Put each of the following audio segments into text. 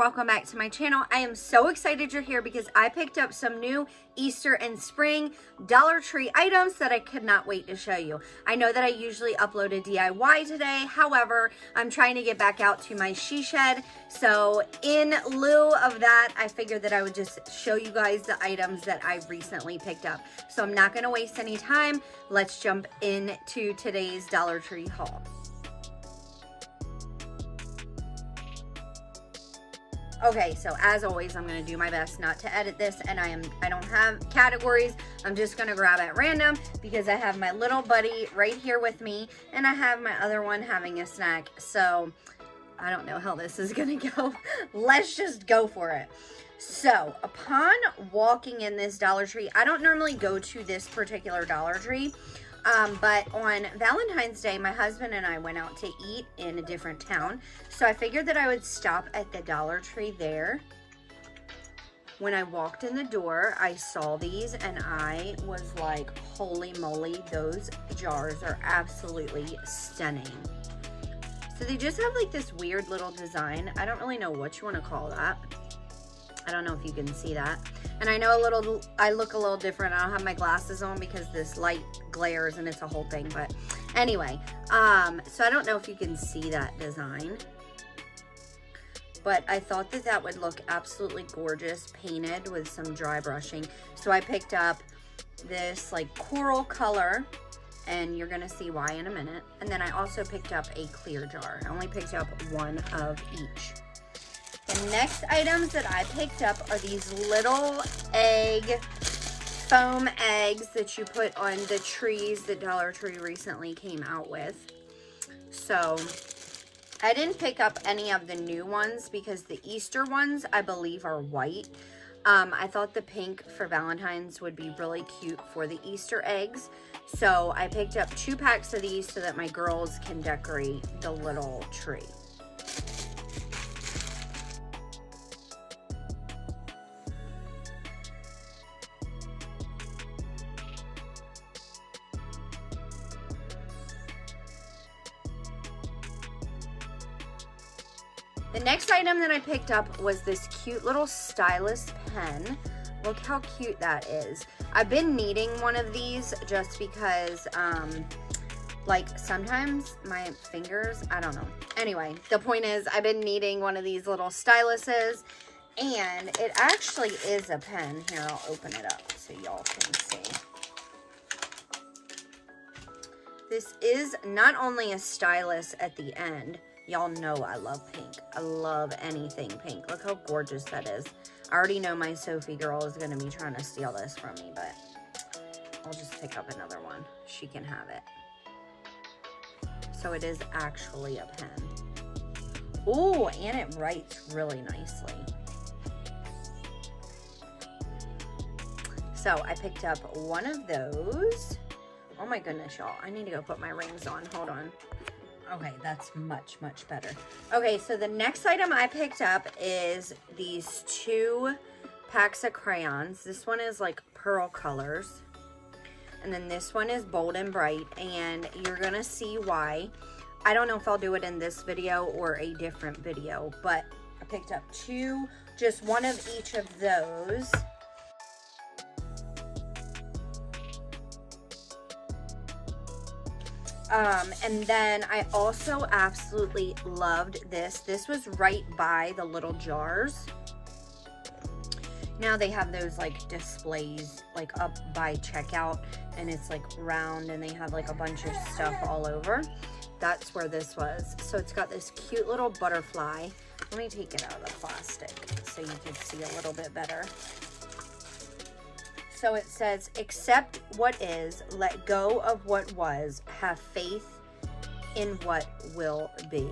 welcome back to my channel. I am so excited you're here because I picked up some new Easter and spring Dollar Tree items that I could not wait to show you. I know that I usually upload a DIY today. However, I'm trying to get back out to my she shed. So in lieu of that, I figured that I would just show you guys the items that I recently picked up. So I'm not gonna waste any time. Let's jump into today's Dollar Tree haul. Okay, so as always, I'm gonna do my best not to edit this and I am I don't have categories. I'm just gonna grab at random because I have my little buddy right here with me and I have my other one having a snack. So I don't know how this is gonna go. Let's just go for it. So upon walking in this Dollar Tree, I don't normally go to this particular Dollar Tree. Um, but on Valentine's Day, my husband and I went out to eat in a different town. So I figured that I would stop at the Dollar Tree there. When I walked in the door, I saw these and I was like, holy moly, those jars are absolutely stunning. So they just have like this weird little design. I don't really know what you want to call that. I don't know if you can see that. And I know a little, I look a little different. I don't have my glasses on because this light glares and it's a whole thing. But anyway, um, so I don't know if you can see that design. But I thought that that would look absolutely gorgeous painted with some dry brushing. So I picked up this like coral color and you're gonna see why in a minute. And then I also picked up a clear jar. I only picked up one of each. The next items that I picked up are these little egg, foam eggs that you put on the trees that Dollar Tree recently came out with. So I didn't pick up any of the new ones because the Easter ones I believe are white. Um, I thought the pink for Valentine's would be really cute for the Easter eggs. So I picked up two packs of these so that my girls can decorate the little tree. I picked up was this cute little stylus pen. Look how cute that is. I've been needing one of these just because, um, like, sometimes my fingers, I don't know. Anyway, the point is I've been needing one of these little styluses, and it actually is a pen. Here, I'll open it up so y'all can see. This is not only a stylus at the end, Y'all know I love pink. I love anything pink. Look how gorgeous that is. I already know my Sophie girl is going to be trying to steal this from me, but I'll just pick up another one. She can have it. So it is actually a pen. Oh, and it writes really nicely. So I picked up one of those. Oh my goodness, y'all. I need to go put my rings on. Hold on. Okay, that's much, much better. Okay, so the next item I picked up is these two packs of crayons. This one is like pearl colors. And then this one is bold and bright. And you're going to see why. I don't know if I'll do it in this video or a different video. But I picked up two, just one of each of those. Um, and then I also absolutely loved this. This was right by the little jars. Now they have those like displays like up by checkout and it's like round and they have like a bunch of stuff all over. That's where this was. So it's got this cute little butterfly. Let me take it out of the plastic so you can see a little bit better. So it says, accept what is, let go of what was, have faith in what will be.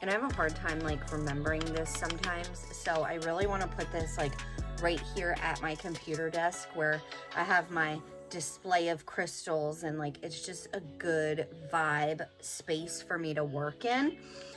And I have a hard time like remembering this sometimes. So I really want to put this like right here at my computer desk where I have my display of crystals and like it's just a good vibe space for me to work in.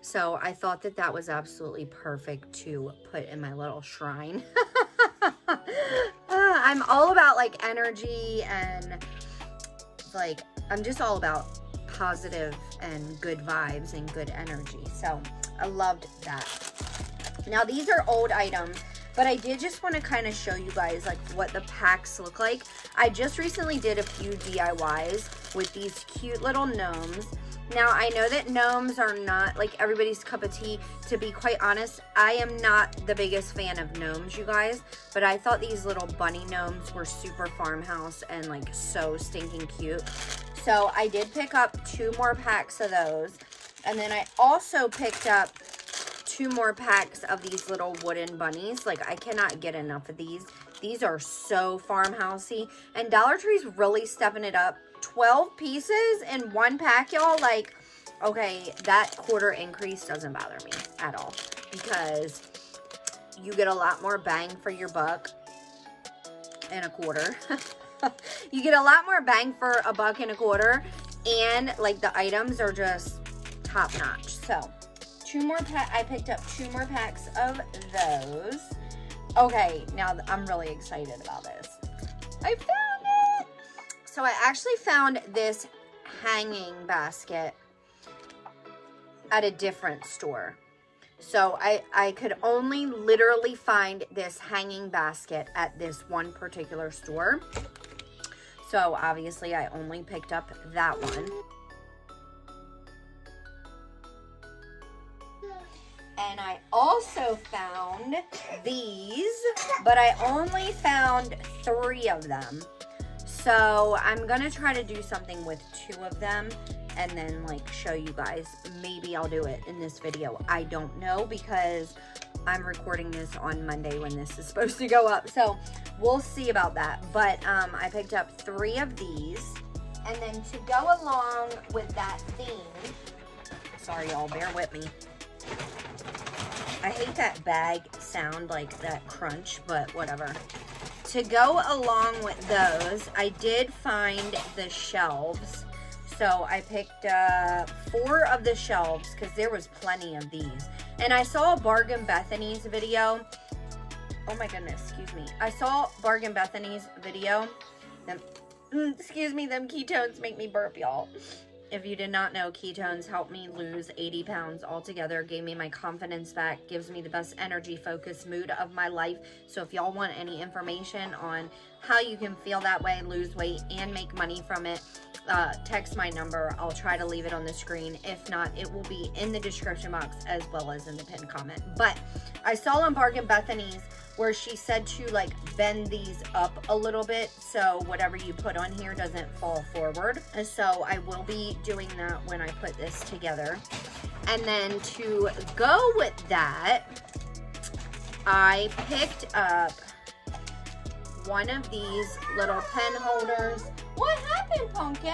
So I thought that that was absolutely perfect to put in my little shrine. I'm all about like energy and like, I'm just all about positive and good vibes and good energy. So I loved that. Now, these are old items, but I did just want to kind of show you guys like what the packs look like. I just recently did a few DIYs with these cute little gnomes. Now, I know that gnomes are not like everybody's cup of tea. To be quite honest, I am not the biggest fan of gnomes, you guys. But I thought these little bunny gnomes were super farmhouse and like so stinking cute. So I did pick up two more packs of those. And then I also picked up two more packs of these little wooden bunnies. Like, I cannot get enough of these. These are so farmhousey. And Dollar Tree's really stepping it up. 12 pieces in one pack, y'all. Like, okay, that quarter increase doesn't bother me at all. Because you get a lot more bang for your buck in a quarter. you get a lot more bang for a buck and a quarter. And, like, the items are just top notch. So, two more pack. I picked up two more packs of those. Okay, now I'm really excited about this. I found. So I actually found this hanging basket at a different store. So I, I could only literally find this hanging basket at this one particular store. So obviously I only picked up that one. And I also found these, but I only found three of them. So I'm to try to do something with two of them and then like show you guys. Maybe I'll do it in this video. I don't know because I'm recording this on Monday when this is supposed to go up. So we'll see about that. But um, I picked up three of these. And then to go along with that theme, sorry y'all, bear with me. I hate that bag sound, like that crunch, but whatever. To go along with those, I did find the shelves. So I picked uh, four of the shelves because there was plenty of these. And I saw Bargain Bethany's video. Oh my goodness, excuse me. I saw Bargain Bethany's video. Them, excuse me, them ketones make me burp, y'all. If you did not know, ketones helped me lose 80 pounds altogether, gave me my confidence back, gives me the best energy, focus, mood of my life. So if y'all want any information on how you can feel that way, lose weight, and make money from it, uh, text my number. I'll try to leave it on the screen. If not, it will be in the description box as well as in the pinned comment. But I saw on Bargain Bethany's where she said to like bend these up a little bit so whatever you put on here doesn't fall forward. And so I will be doing that when I put this together. And then to go with that, I picked up one of these little pen holders. What happened, Pumpkin?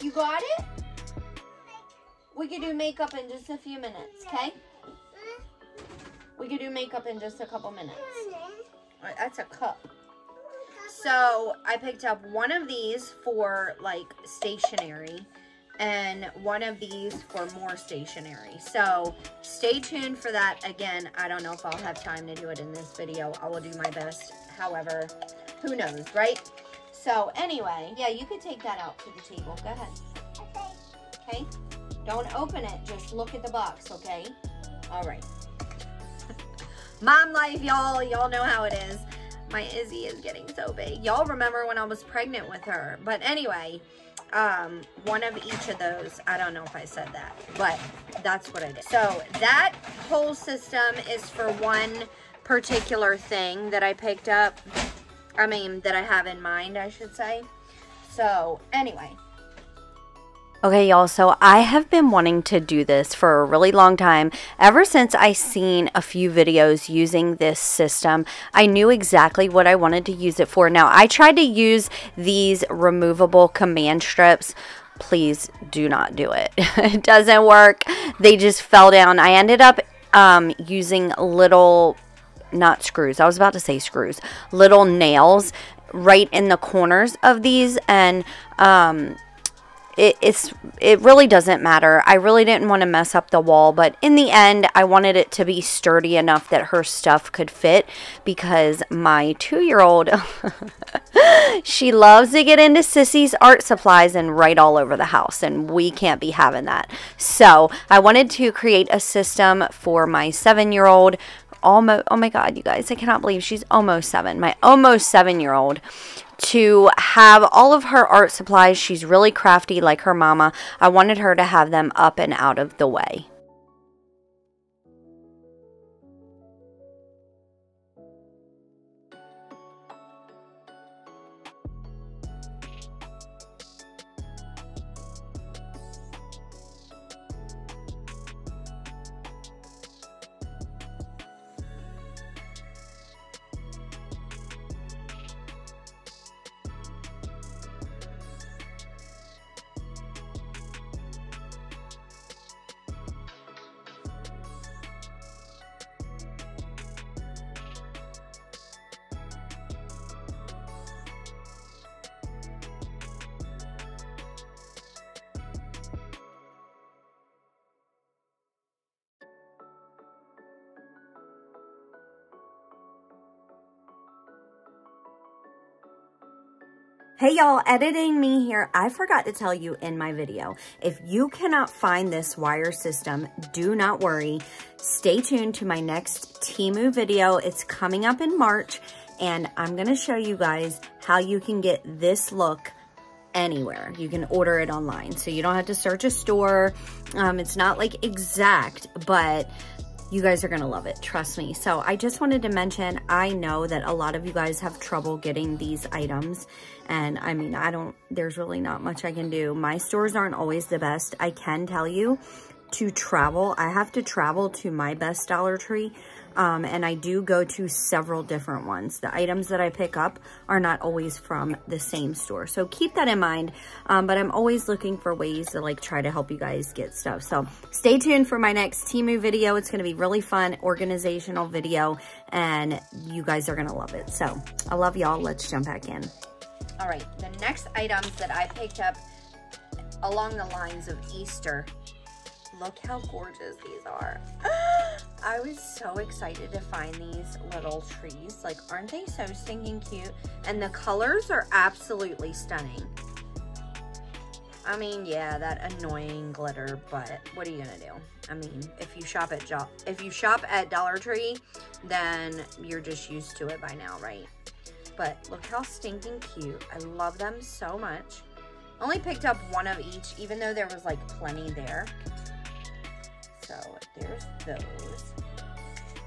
You got it? We can do makeup in just a few minutes, okay? We can do makeup in just a couple minutes. That's a cup. So I picked up one of these for like stationery and one of these for more stationery. So stay tuned for that. Again, I don't know if I'll have time to do it in this video. I will do my best. However, who knows, right? So anyway, yeah, you could take that out to the table. Go ahead. Okay. Okay. Don't open it. Just look at the box, okay? All right. Mom life, y'all. Y'all know how it is. My Izzy is getting so big. Y'all remember when I was pregnant with her. But anyway, um, one of each of those. I don't know if I said that, but that's what I did. So that whole system is for one particular thing that I picked up. I mean, that I have in mind, I should say. So anyway, Okay, y'all, so I have been wanting to do this for a really long time. Ever since I seen a few videos using this system, I knew exactly what I wanted to use it for. Now, I tried to use these removable command strips. Please do not do it. it doesn't work. They just fell down. I ended up um, using little, not screws, I was about to say screws, little nails right in the corners of these and um, it, it's it really doesn't matter. I really didn't want to mess up the wall, but in the end, I wanted it to be sturdy enough that her stuff could fit because my two year old, she loves to get into Sissy's art supplies and write all over the house, and we can't be having that. So I wanted to create a system for my seven year old. Almost, oh my God, you guys, I cannot believe she's almost seven. My almost seven year old to have all of her art supplies. She's really crafty like her mama. I wanted her to have them up and out of the way. Hey y'all, editing me here. I forgot to tell you in my video, if you cannot find this wire system, do not worry. Stay tuned to my next Temu video. It's coming up in March and I'm gonna show you guys how you can get this look anywhere. You can order it online. So you don't have to search a store. Um, it's not like exact, but you guys are gonna love it, trust me. So I just wanted to mention, I know that a lot of you guys have trouble getting these items. And I mean, I don't, there's really not much I can do. My stores aren't always the best. I can tell you to travel, I have to travel to my best Dollar Tree um, and I do go to several different ones. The items that I pick up are not always from the same store. So keep that in mind. Um, but I'm always looking for ways to like try to help you guys get stuff. So stay tuned for my next Temu video. It's going to be really fun, organizational video, and you guys are going to love it. So I love y'all. Let's jump back in. All right, the next items that I picked up along the lines of Easter Look how gorgeous these are. I was so excited to find these little trees. Like, aren't they so stinking cute? And the colors are absolutely stunning. I mean, yeah, that annoying glitter, but what are you gonna do? I mean, if you shop at jo if you shop at Dollar Tree, then you're just used to it by now, right? But look how stinking cute. I love them so much. Only picked up one of each, even though there was like plenty there. So there's those.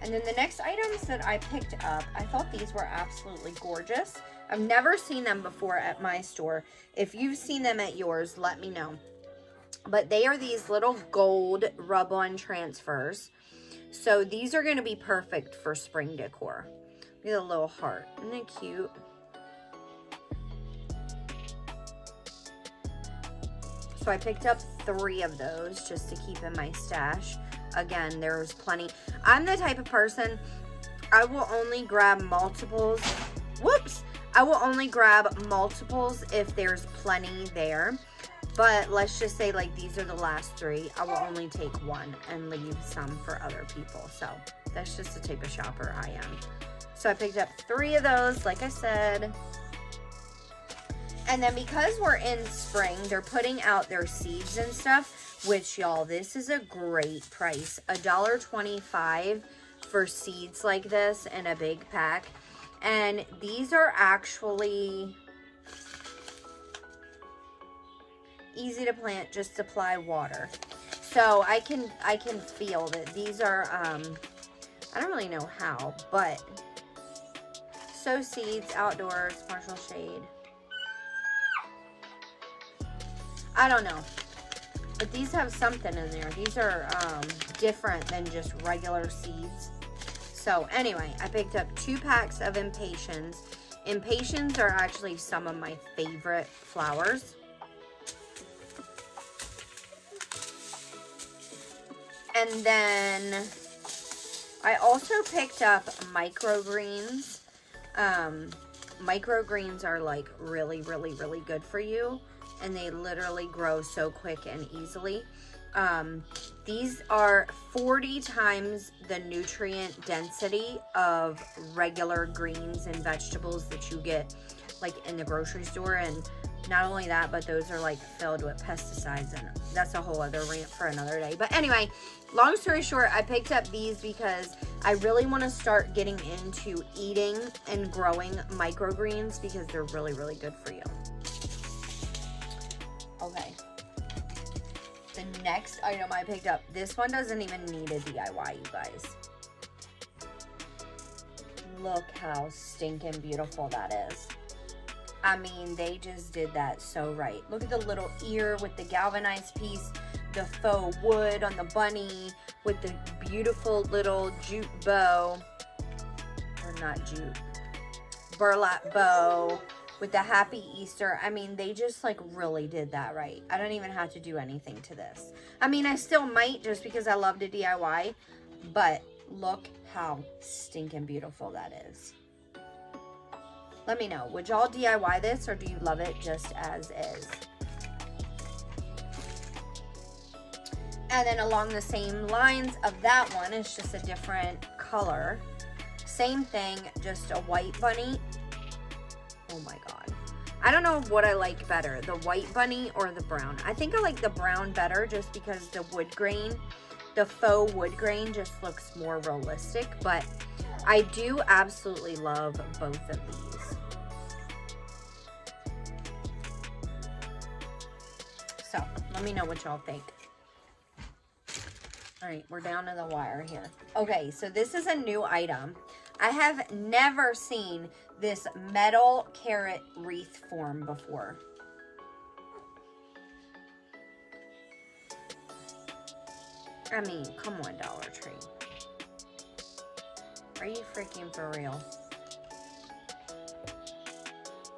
And then the next items that I picked up, I thought these were absolutely gorgeous. I've never seen them before at my store. If you've seen them at yours, let me know. But they are these little gold rub-on transfers. So these are going to be perfect for spring decor. Look at the little heart. Isn't it cute? So I picked up three of those just to keep in my stash. Again, there's plenty. I'm the type of person, I will only grab multiples. Whoops! I will only grab multiples if there's plenty there. But let's just say like these are the last three. I will only take one and leave some for other people. So that's just the type of shopper I am. So I picked up three of those, like I said. And then because we're in spring, they're putting out their seeds and stuff, which y'all, this is a great price. A dollar twenty-five for seeds like this in a big pack. And these are actually easy to plant, just supply water. So I can I can feel that these are um I don't really know how, but sow seeds outdoors, partial shade. I don't know. But these have something in there. These are um, different than just regular seeds. So anyway, I picked up two packs of Impatiens. Impatiens are actually some of my favorite flowers. And then I also picked up microgreens. Um, microgreens are like really, really, really good for you and they literally grow so quick and easily. Um, these are 40 times the nutrient density of regular greens and vegetables that you get like in the grocery store and not only that, but those are like filled with pesticides and that's a whole other rant for another day. But anyway, long story short, I picked up these because I really want to start getting into eating and growing microgreens because they're really, really good for you. Next item I picked up, this one doesn't even need a DIY, you guys. Look how stinking beautiful that is. I mean, they just did that so right. Look at the little ear with the galvanized piece, the faux wood on the bunny with the beautiful little jute bow, or not jute, burlap bow with the happy Easter. I mean, they just like really did that right. I don't even have to do anything to this. I mean, I still might just because I love to DIY, but look how stinking beautiful that is. Let me know. Would y'all DIY this or do you love it just as is? And then along the same lines of that one, it's just a different color. Same thing, just a white bunny. Oh my God. I don't know what I like better, the white bunny or the brown. I think I like the brown better just because the wood grain, the faux wood grain just looks more realistic, but I do absolutely love both of these. So let me know what y'all think. All right, we're down to the wire here. Okay, so this is a new item. I have never seen this metal carrot wreath form before. I mean, come on, Dollar Tree. Are you freaking for real?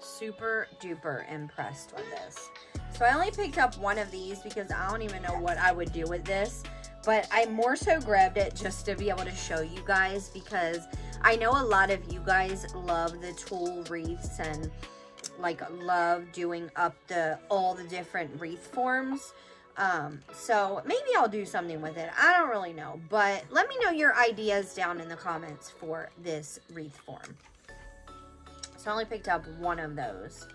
Super duper impressed with this. So I only picked up one of these because I don't even know what I would do with this. But I more so grabbed it just to be able to show you guys because I know a lot of you guys love the tulle wreaths and like love doing up the all the different wreath forms. Um, so maybe I'll do something with it. I don't really know, but let me know your ideas down in the comments for this wreath form. So I only picked up one of those.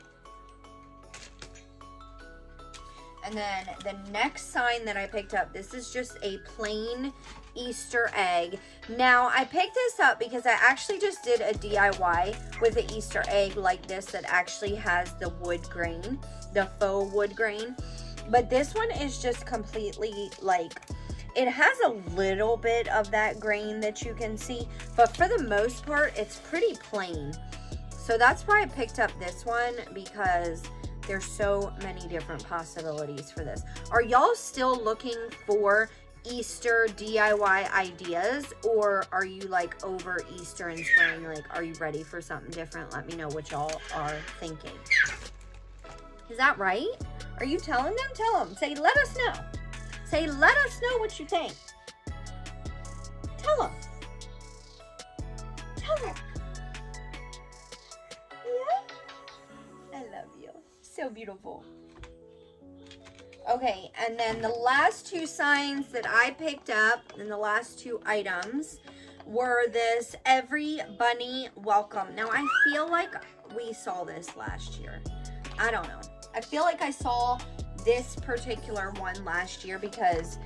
And then the next sign that I picked up, this is just a plain Easter egg. Now, I picked this up because I actually just did a DIY with an Easter egg like this that actually has the wood grain, the faux wood grain. But this one is just completely like, it has a little bit of that grain that you can see, but for the most part, it's pretty plain. So that's why I picked up this one because there's so many different possibilities for this. Are y'all still looking for Easter DIY ideas or are you like over Easter and spring? Like, are you ready for something different? Let me know what y'all are thinking. Is that right? Are you telling them? Tell them. Say, let us know. Say, let us know what you think. Beautiful. Okay, and then the last two signs that I picked up, and the last two items, were this Every Bunny Welcome. Now, I feel like we saw this last year. I don't know. I feel like I saw this particular one last year because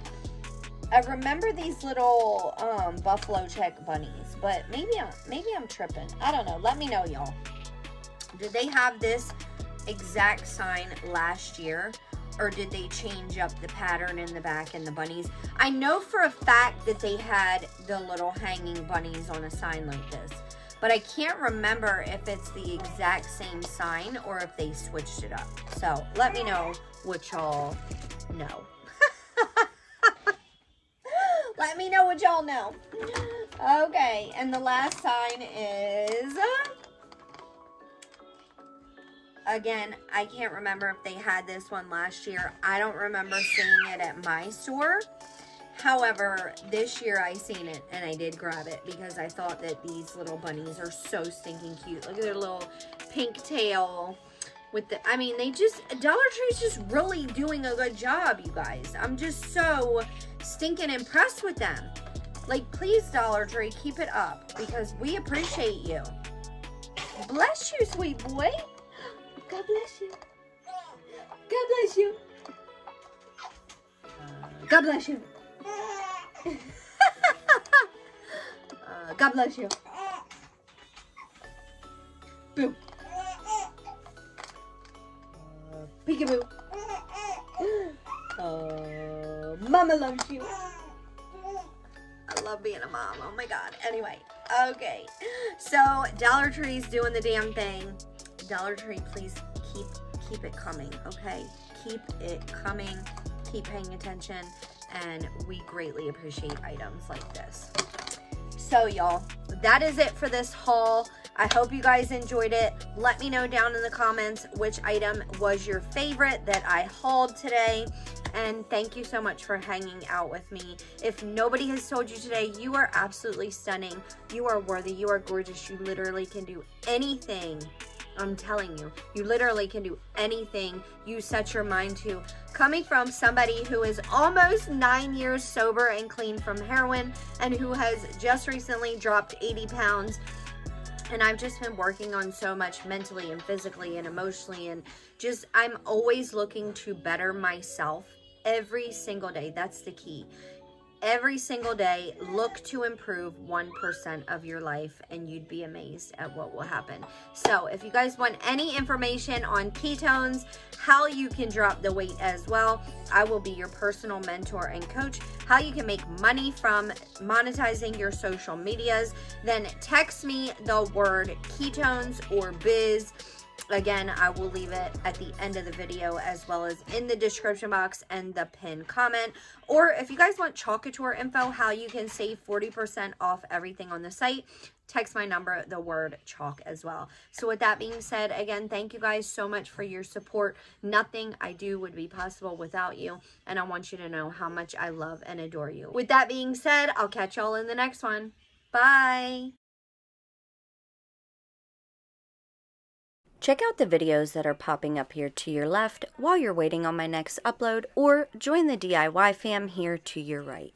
I remember these little um, buffalo check bunnies, but maybe I'm, maybe I'm tripping. I don't know. Let me know, y'all. Did they have this exact sign last year? Or did they change up the pattern in the back and the bunnies? I know for a fact that they had the little hanging bunnies on a sign like this. But I can't remember if it's the exact same sign or if they switched it up. So let me know what y'all know. let me know what y'all know. Okay, and the last sign is Again, I can't remember if they had this one last year. I don't remember seeing it at my store. However, this year I seen it and I did grab it because I thought that these little bunnies are so stinking cute. Look at their little pink tail with the, I mean, they just, Dollar Tree's just really doing a good job, you guys. I'm just so stinking impressed with them. Like, please, Dollar Tree, keep it up because we appreciate you. Bless you, sweet boy. God bless you. God bless you. God bless you. God bless you. Boo. Peekaboo. Uh, mama loves you. I love being a mom. Oh my god. Anyway, okay. So Dollar Tree's doing the damn thing. Dollar Tree, please keep keep it coming, okay? Keep it coming. Keep paying attention, and we greatly appreciate items like this. So y'all, that is it for this haul. I hope you guys enjoyed it. Let me know down in the comments which item was your favorite that I hauled today. And thank you so much for hanging out with me. If nobody has told you today, you are absolutely stunning. You are worthy. You are gorgeous. You literally can do anything I'm telling you, you literally can do anything you set your mind to. Coming from somebody who is almost nine years sober and clean from heroin and who has just recently dropped 80 pounds. And I've just been working on so much mentally and physically and emotionally. And just, I'm always looking to better myself every single day. That's the key every single day look to improve 1% of your life and you'd be amazed at what will happen. So if you guys want any information on ketones how you can drop the weight as well i will be your personal mentor and coach. How you can make money from monetizing your social medias then text me the word ketones or biz Again, I will leave it at the end of the video as well as in the description box and the pin comment. Or if you guys want Chalk Couture info, how you can save 40% off everything on the site, text my number, the word chalk as well. So with that being said, again, thank you guys so much for your support. Nothing I do would be possible without you. And I want you to know how much I love and adore you. With that being said, I'll catch y'all in the next one. Bye. Check out the videos that are popping up here to your left while you're waiting on my next upload or join the DIY fam here to your right.